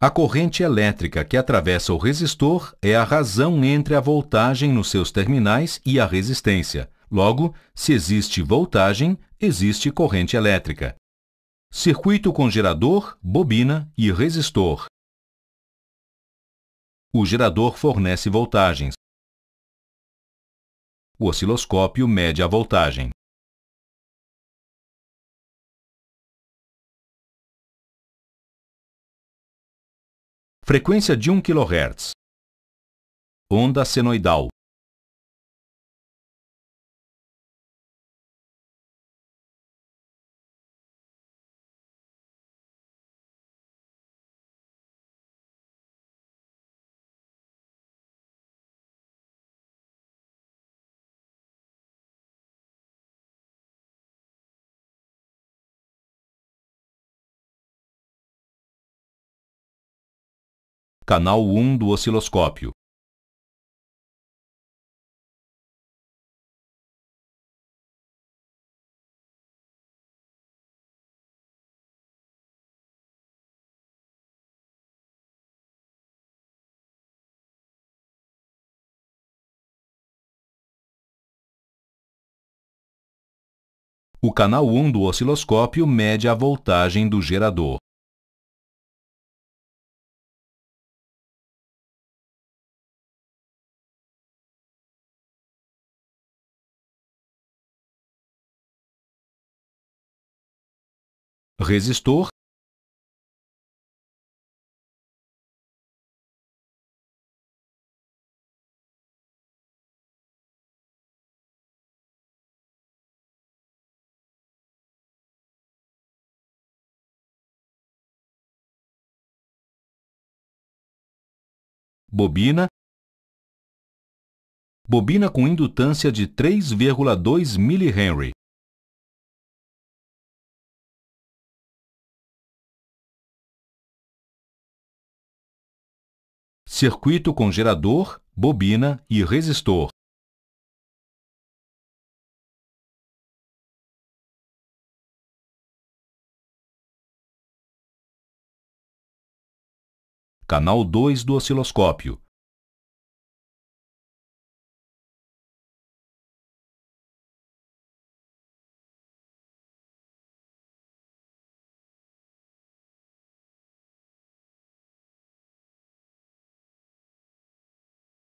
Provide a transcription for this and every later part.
A corrente elétrica que atravessa o resistor é a razão entre a voltagem nos seus terminais e a resistência. Logo, se existe voltagem, existe corrente elétrica. Circuito com gerador, bobina e resistor. O gerador fornece voltagens. O osciloscópio mede a voltagem. Frequência de 1 kHz. Onda senoidal. Canal 1 do osciloscópio. O canal 1 do osciloscópio mede a voltagem do gerador. Resistor bobina bobina com indutância de 3,2 mH circuito com gerador, bobina e resistor. Canal 2 do osciloscópio.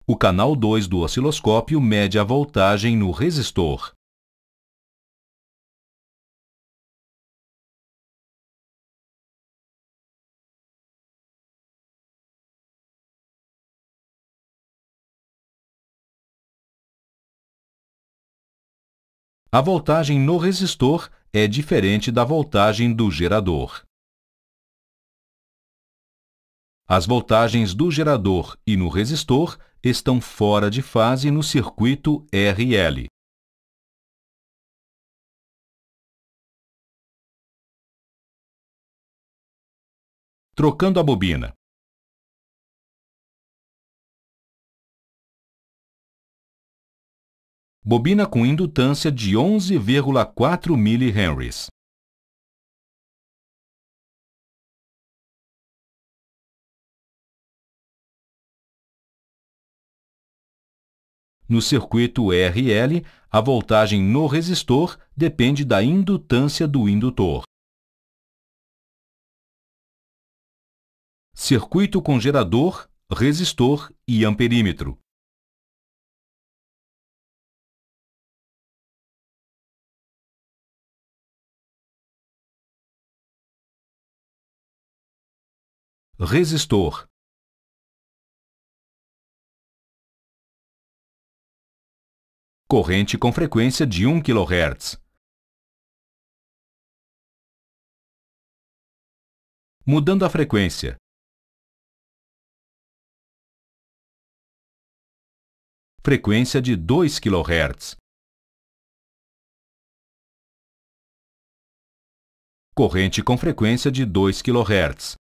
O canal 2 do osciloscópio mede a voltagem no resistor. A voltagem no resistor é diferente da voltagem do gerador. As voltagens do gerador e no resistor estão fora de fase no circuito RL. Trocando a bobina. Bobina com indutância de 11,4 mH. No circuito RL, a voltagem no resistor depende da indutância do indutor. Circuito com gerador, resistor e amperímetro. Resistor corrente com frequência de 1 kHz. Mudando a frequência. Frequência de 2 kHz. Corrente com frequência de 2 kHz.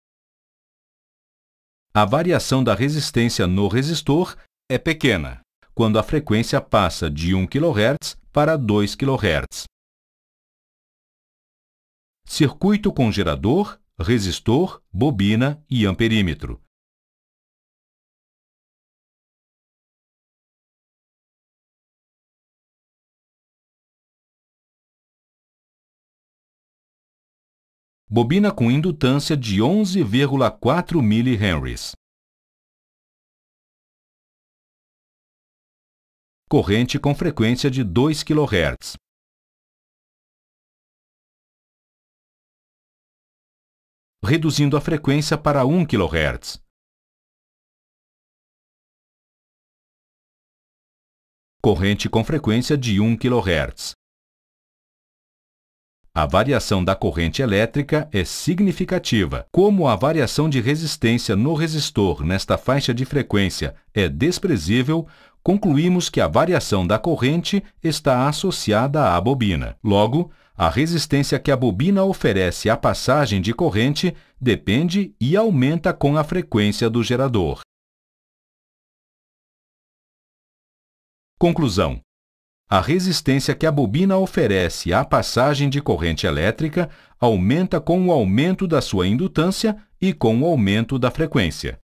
A variação da resistência no resistor é pequena quando a frequência passa de 1 kHz para 2 kHz. Circuito com gerador, resistor, bobina e amperímetro. Bobina com indutância de 11,4 mH. Corrente com frequência de 2 kHz. Reduzindo a frequência para 1 kHz. Corrente com frequência de 1 kHz. A variação da corrente elétrica é significativa. Como a variação de resistência no resistor nesta faixa de frequência é desprezível, concluímos que a variação da corrente está associada à bobina. Logo, a resistência que a bobina oferece à passagem de corrente depende e aumenta com a frequência do gerador. Conclusão: a resistência que a bobina oferece à passagem de corrente elétrica aumenta com o aumento da sua indutância e com o aumento da frequência.